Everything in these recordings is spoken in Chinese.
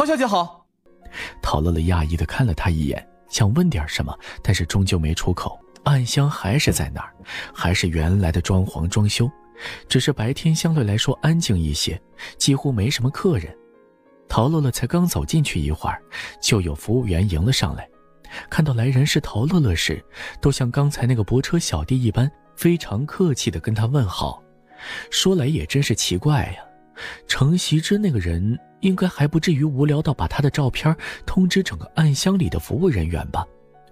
陶小姐好。陶乐乐讶异的看了他一眼，想问点什么，但是终究没出口。暗香还是在那儿，还是原来的装潢装修，只是白天相对来说安静一些，几乎没什么客人。陶乐乐才刚走进去一会儿，就有服务员迎了上来。看到来人是陶乐乐时，都像刚才那个泊车小弟一般，非常客气的跟他问好。说来也真是奇怪呀，程习之那个人应该还不至于无聊到把他的照片通知整个暗箱里的服务人员吧？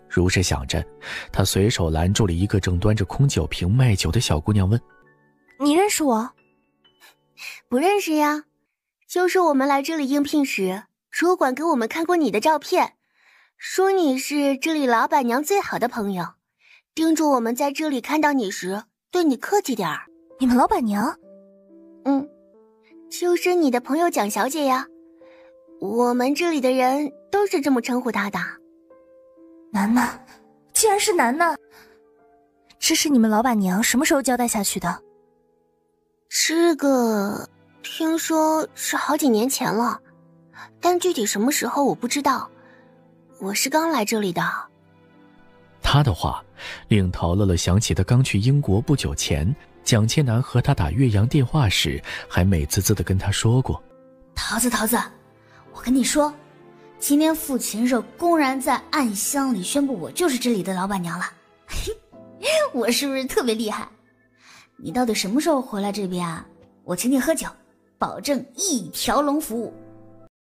如是想着，他随手拦住了一个正端着空酒瓶卖酒的小姑娘，问：“你认识我？不认识呀，就是我们来这里应聘时，主管给我们看过你的照片。”说你是这里老板娘最好的朋友，叮嘱我们在这里看到你时对你客气点儿。你们老板娘？嗯，就是你的朋友蒋小姐呀。我们这里的人都是这么称呼她的。楠楠，竟然是楠楠！这是你们老板娘什么时候交代下去的？这个听说是好几年前了，但具体什么时候我不知道。我是刚来这里的。他的话令陶乐乐想起他刚去英国不久前，蒋千南和他打岳阳电话时，还美滋滋的跟他说过：“桃子，桃子，我跟你说，今天傅禽兽公然在暗箱里宣布我就是这里的老板娘了，我是不是特别厉害？你到底什么时候回来这边啊？我请你喝酒，保证一条龙服务。”